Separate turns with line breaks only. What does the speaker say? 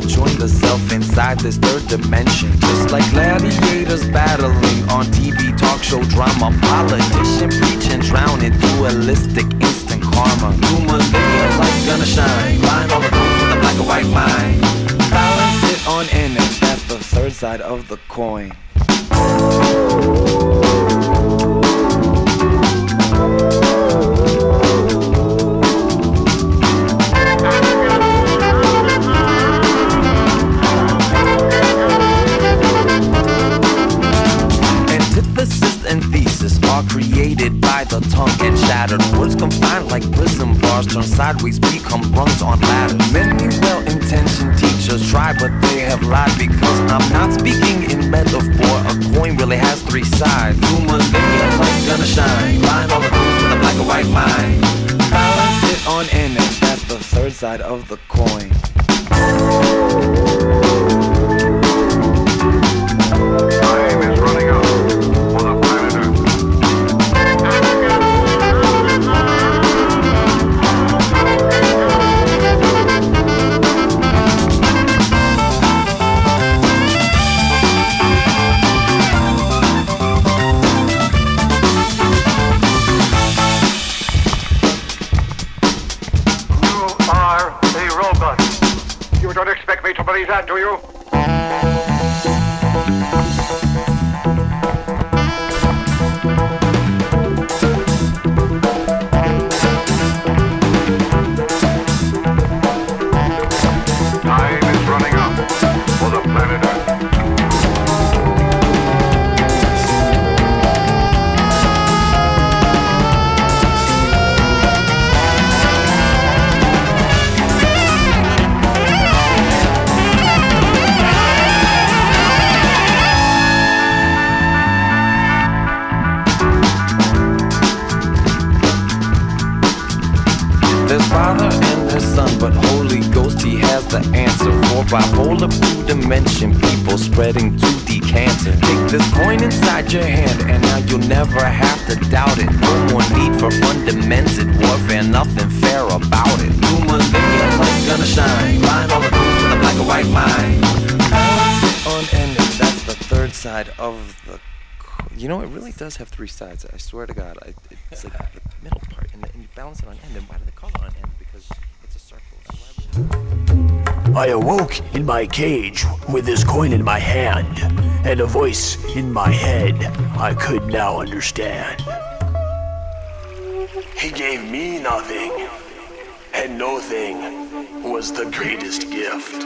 to join the self inside this third dimension. Just like gladiators battling on TV talk show drama. Politician preaching, drowning dualistic instant karma. New millennium light gonna shine. Blind all the with a black and white mind. Balance it on image, that's the third side of the coin. Are created by the tongue and shattered. Words confined like prison bars turn sideways, become rungs on ladders. Many well-intentioned teachers try, but they have lied because I'm not speaking in metaphor. A coin really has three sides. New millennium light gonna shine. Blind all the ghosts with a black and white mind. Balance it on image. That's the third side of the coin.
Don't expect me to believe that, do you?
Father and there's Son, but Holy Ghost, He has the answer for bipolar blue dimension people spreading 2D cancer. Take this coin inside your hand, and now you'll never have to doubt it. No more need for fundamented warfare, nothing fair about it. New millennium light gonna shine, blind all the ghosts with a black and white mind. Balance it on ending, that's the third side of the. You know, it really does have three sides. I swear to God, it's like the middle part, and, the, and you balance it on end. And why do they call it on end? Because it's a circle.
I awoke in my cage with this coin in my hand and a voice in my head I could now understand. He gave me nothing, and no thing was the greatest gift.